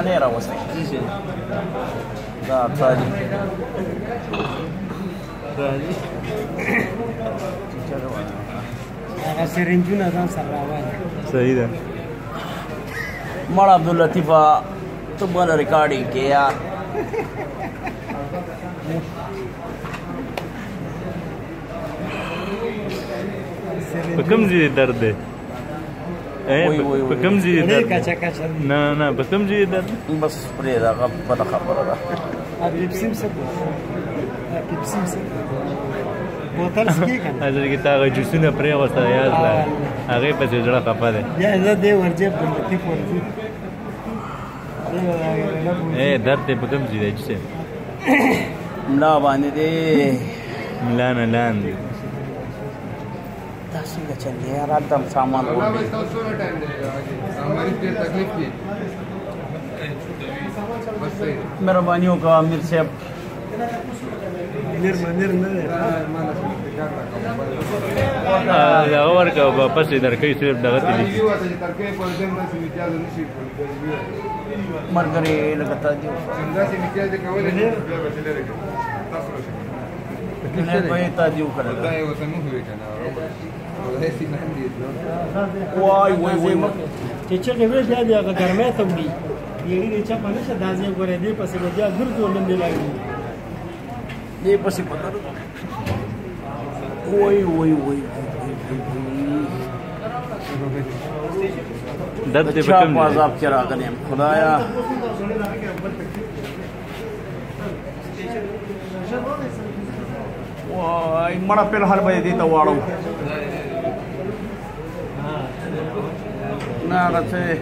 نه راوستي دا ابتالي هغه سرنجونه ځان سره راوړي صحیح ده مړ عبداللطیف ته بل ریکارډینګ کې یا په کوم ځای درد دی په کوم ځای درد نه نه په کوم ځای درد بس پرې دا بده خبره ده پیپسیم څه پیپسیم څه بوتل سکی کنه اځل کې تاغه جوسونه پرې وسته یاد لا هغه په دې جوړه خپه ده یا زه دې ورځې په لتی ورځې اے درد په کوم ځای دی چې ملا باندې دی ملا نه لاندې दस तो का चलिए यार एकदम सामान मेहरबानियों का आमिर से अब हाँ, हाँ, हाँ, और का वापस इधर कई सिर्फ दगत मरकरी लगता जो وای وای وای چې چې غوې بیا دې هغه ګرمه ته وړي یې دې چې په نشه دازې غوړې دې پسې بیا ګرځو لندې لاګي دې پسې پکړو وای وای وای دب دې بکم عذاب کې راغلې خدایا وای مړه په هر باندې ته واړو 那个最。